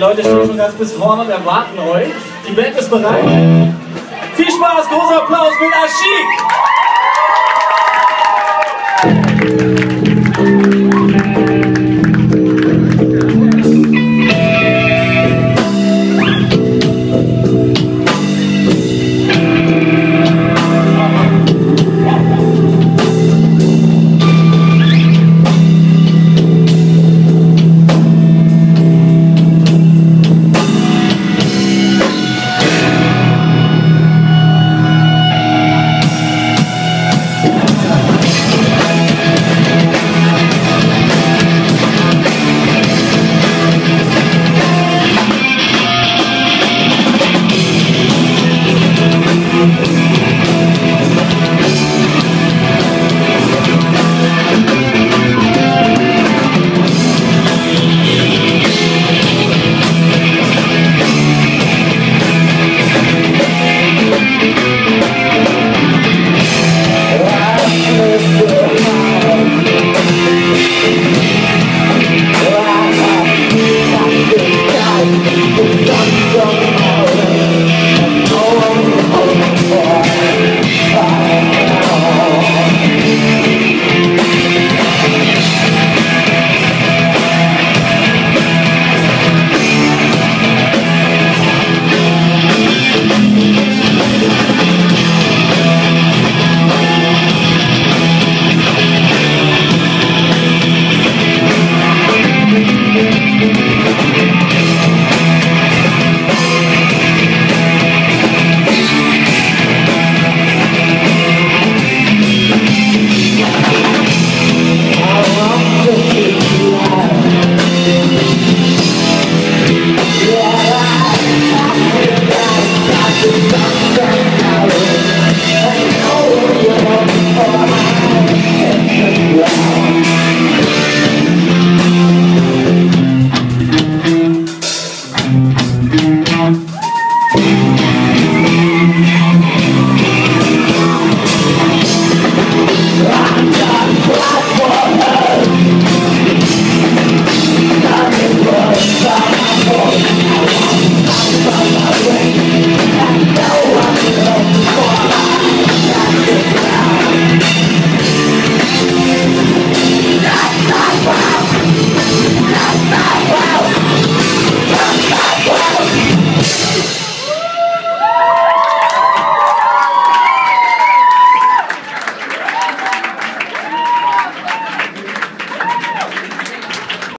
Leute stehen schon ganz bis vorne und erwarten euch. Die Band ist bereit. Viel Spaß, großer Applaus mit Ashik!